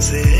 sincere.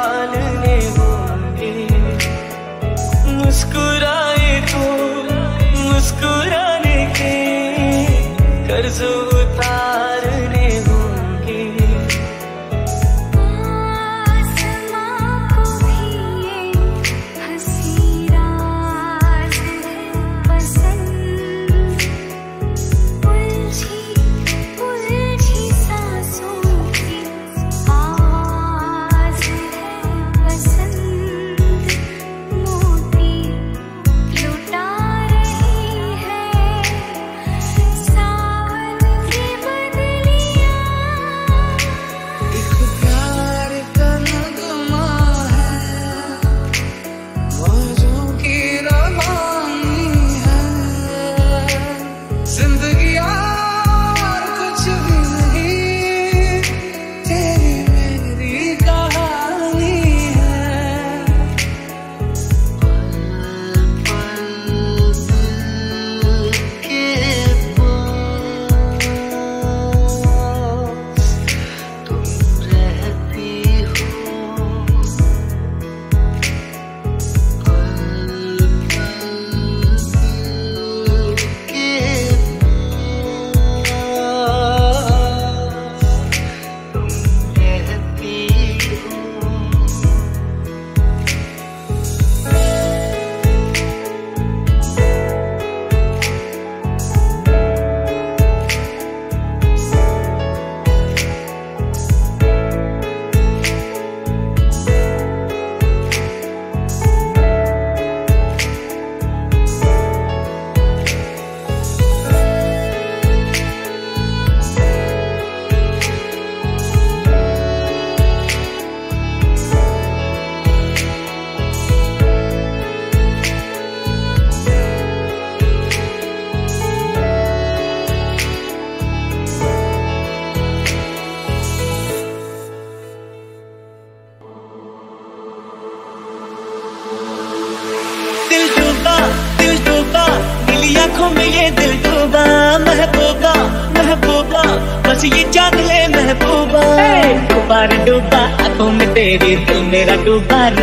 बार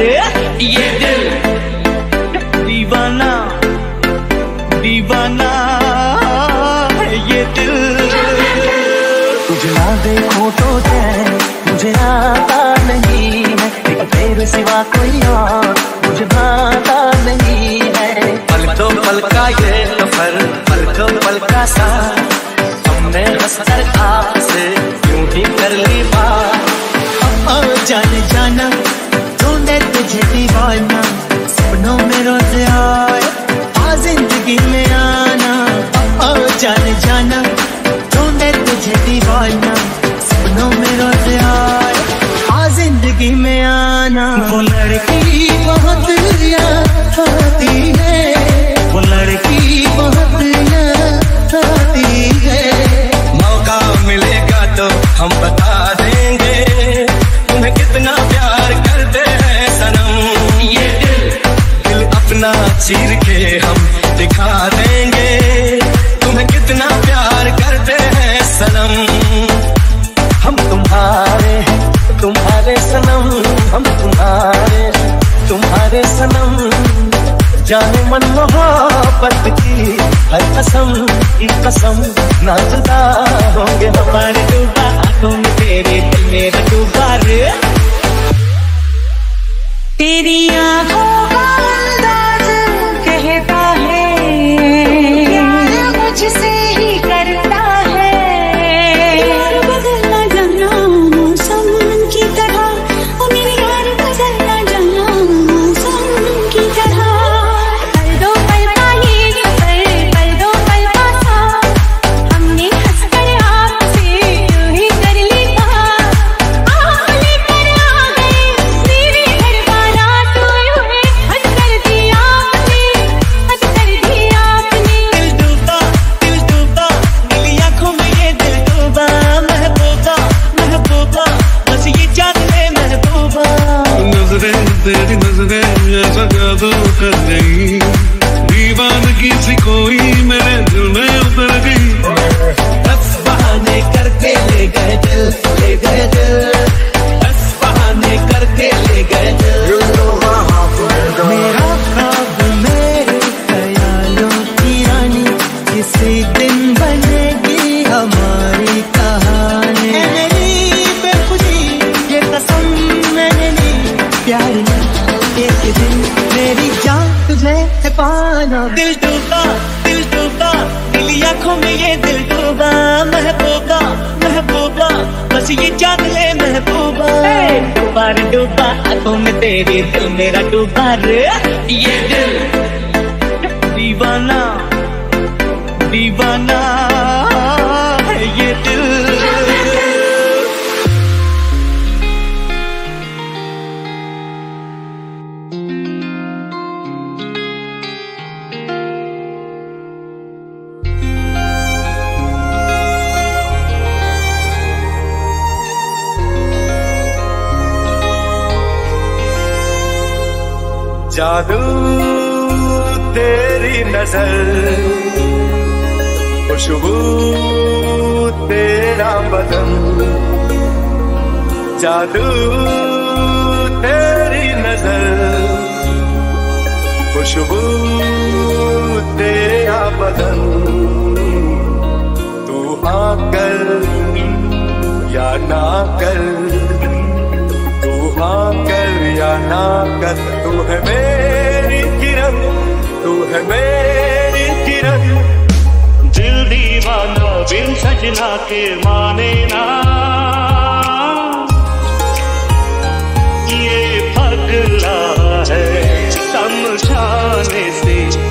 ये दिल दीवाना दीवाना ये दिल। तुझे ना देखो तो चैन मुझे आता नहीं है। एक तेरे सिवा कोई और मुझे भाता नहीं है। पल तो पल का ये सफ़र पल तो पल का सा हमने हंसकर आपसे यूँ ही कर ली बात। जाने जाना बने तुझे दीवाना, सपनों में रोज आए, आ ज़िंदगी में आना, आ जान जाना ढूंढे तुझे दीवाना, सपनों में रोज आए, आ ज़िंदगी में आना। वो लड़की बहुत याद है, वो लड़की बहुत याद है। मौका मिलेगा तो हम बता चीर के हम दिखा देंगे। तुम्हें कितना प्यार करते हैं सनम। हम तुम्हारे तुम्हारे सनम। हम तुम्हारे तुम्हारे सनम। जाने मन मोहब्बत की हर कसम की कसम। ना जुदा होंगे हमारे डूबा तुम तेरे दिल में डूबा तेरी आँखों bareng जादू तेरी नज़र खुशबू तेरा बदन। जादू तेरी नज़र खुशबू तेरा बदन। तू आकर या ना कर, तू आकर या ना कर तू है मेरे तू है मेरी किरण दिल दीवाना बिन सजना के माने ना। ये पगला है समझाने से।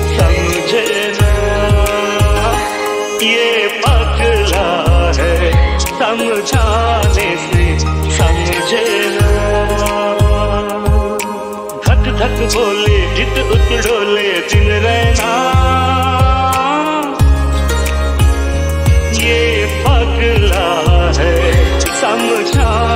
guitar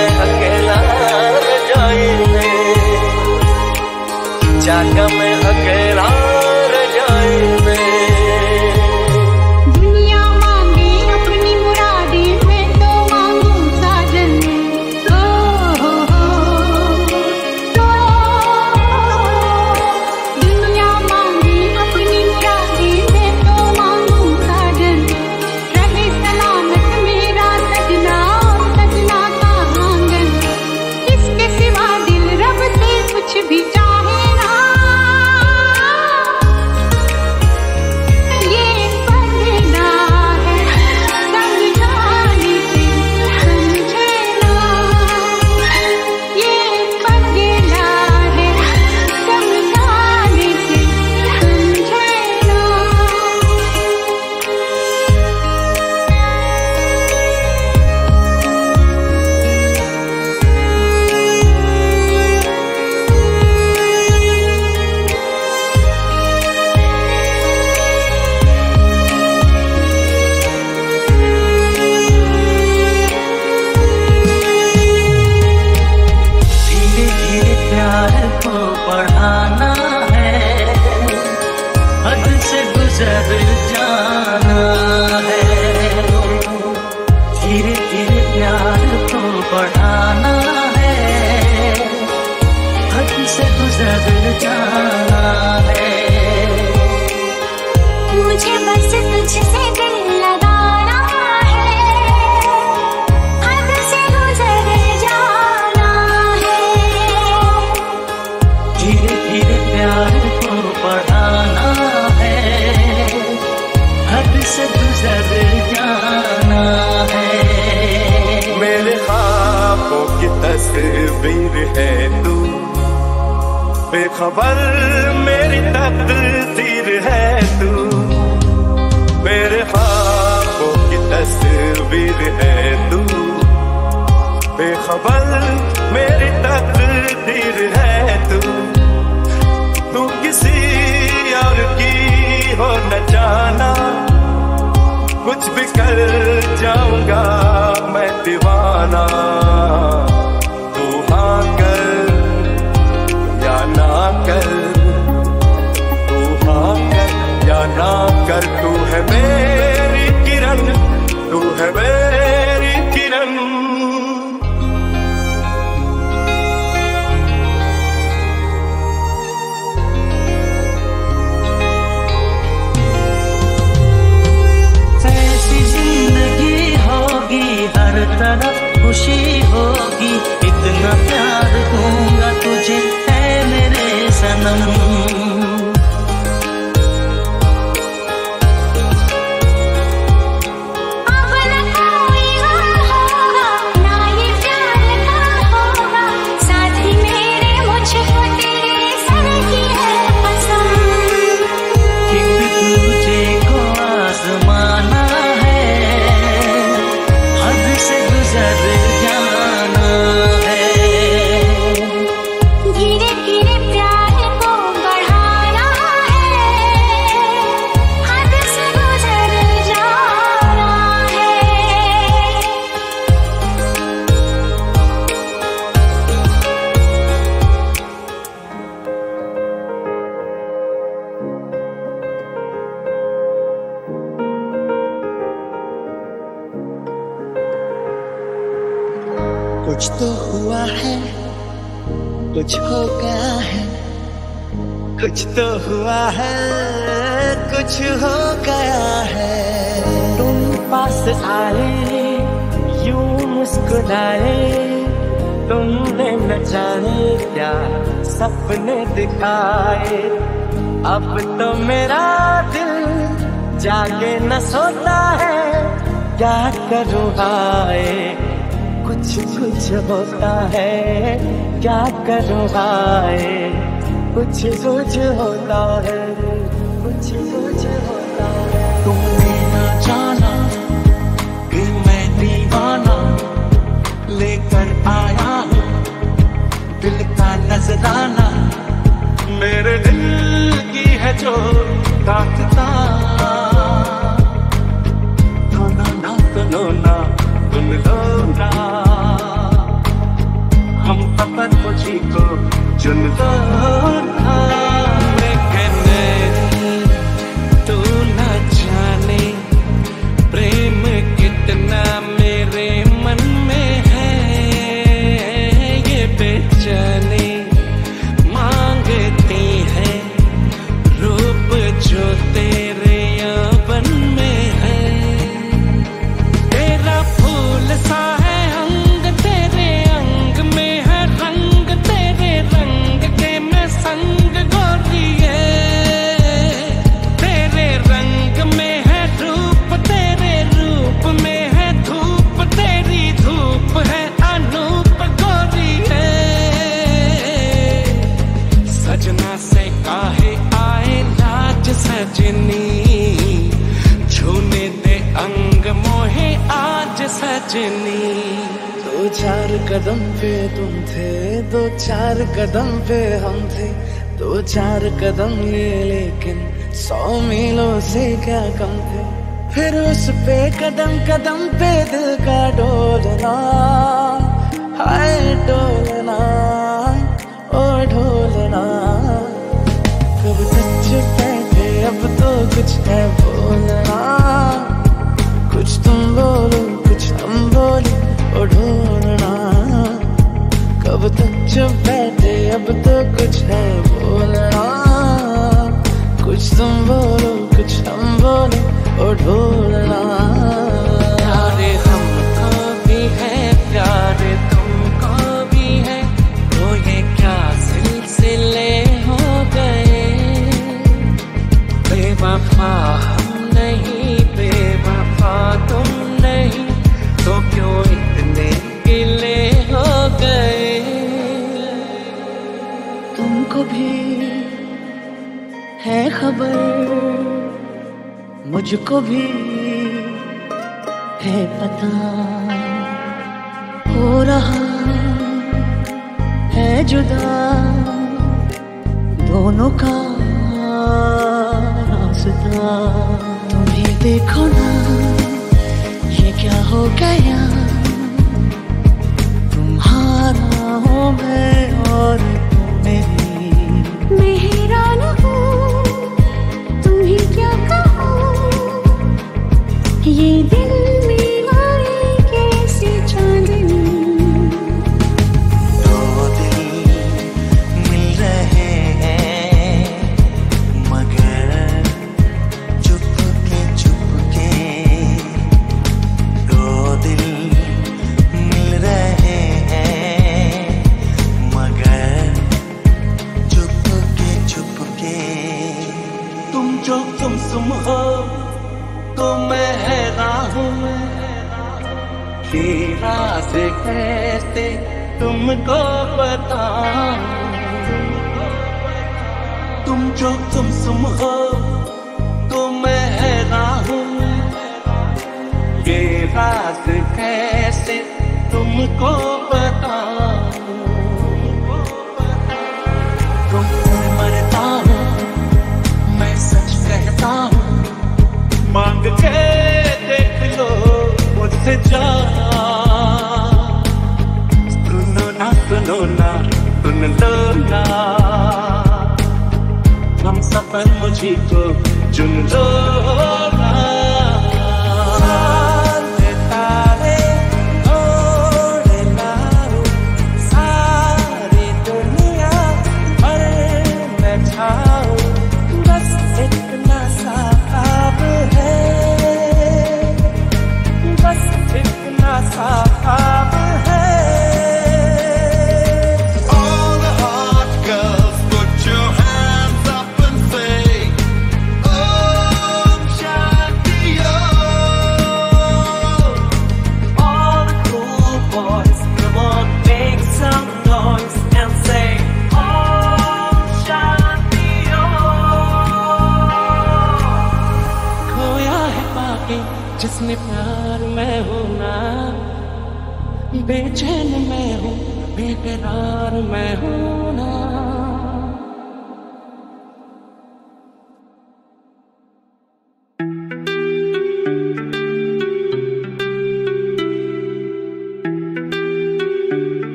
में अकेला जाए जाकर बेखबर मेरी तकदीर है तू। मेरे हाथों की तस्वीर है तू। बेखबर मेरी तकदीर सनम तो हुआ है, कुछ हो गया है। कुछ तो हुआ है, कुछ हो गया है। तुम पास आए, यूँ मुस्कुराए। तुमने न जाने क्या सपने दिखाए। अब तो मेरा दिल जागे न सोता है, क्या करूँ हाय कुछ कुछ होता है, क्या करूँ हाय कुछ कुछ होता है, कुछ कुछ होता है। तुमने ना जाना कि मैं दीवाना लेकर आया हूँ। दिल का नजराना मेरे दिल की है जो सुनो ना ना मुझी को चुन लो ना चार कदम ये लेकिन सौ मीलों से क्या कम थे फिर उस पे कदम कदम पे दिल का डोलना, हाय डोलना, ओ ढोलना। कब तक चुप बैठे, अब तो कुछ है बोलना। कुछ तुम बोलो, कुछ हम बोले, ओ ढोलना कब तक चुप बैठे, अब तो कुछ है बोलना कुछ तुम बोलो, कुछ हम बोले, ओ ढोलना प्यारे हमको भी है, प्यारे तुमको भी है तो ये क्या सिलसिले हो गए? बेवफा भी है खबर, मुझको भी है पता। हो रहा है जुदा दोनों का रास्ता। तुम्हें देखो ना, ये क्या हो गया? तुम्हारा हूँ मैं और तुमको बताऊँ तुम मरता मैं सच कहता मांग के देख ना, सुनो ना, सुन लो हम सफ़र मुझी को चुन लो।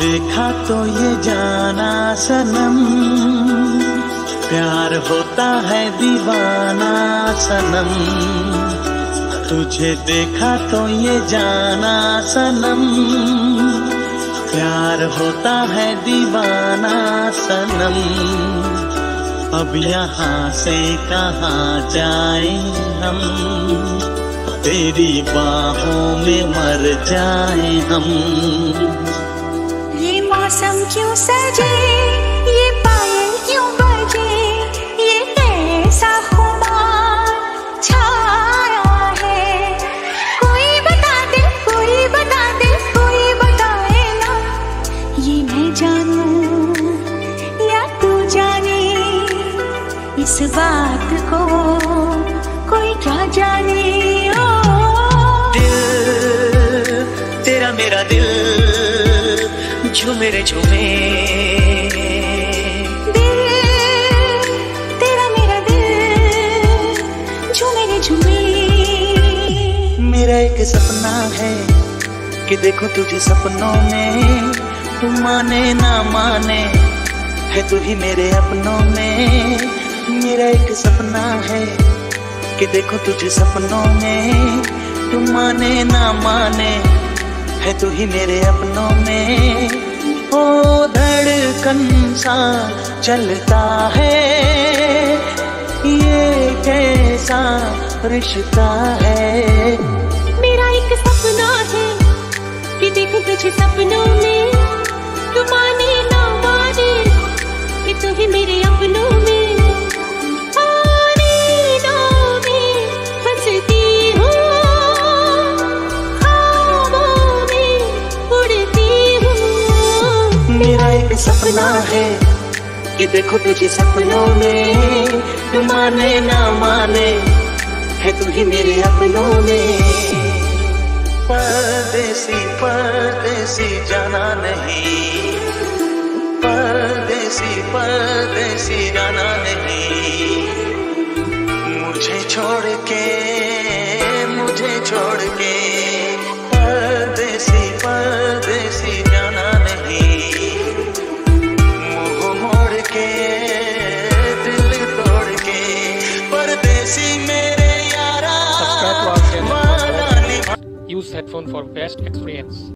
देखा तो ये जाना सनम। प्यार होता है दीवाना सनम। तुझे देखा तो ये जाना सनम। प्यार होता है दीवाना सनम। अब यहाँ से कहाँ जाए हम? तेरी बाहों में मर जाए हम। मौसम क्यों सजे? ये पायल क्यों बजे? ये कैसा खुमार छाया है। कोई बता दे, कोई बता दे, कोई बताए ना। ये मैं जानू या तू जाने? इस बात झूमे। रे झूमे तेरा मेरा दिल झूमे रे झूमे। मेरा एक सपना है कि देखो तुझे सपनों में तू माने ना माने है तू ही मेरे अपनों में। मेरा एक सपना है कि देखो तुझे सपनों में तू माने ना माने है तू ही मेरे अपनों में। ओ धड़कन सा चलता है। ये कैसा रिश्ता है? मेरा एक सपना है कि देखो कुछ सपनों में, तू माने ना माने, कि तू ही मेरे सपना है कि देखो तुझे सपनों में तू माने ना माने है तू ही मेरे अपनों में। परदेसी परदेसी जाना नहीं। परदेसी परदेसी जाना नहीं। मुझे छोड़ के, मुझे छोड़ के for best experience.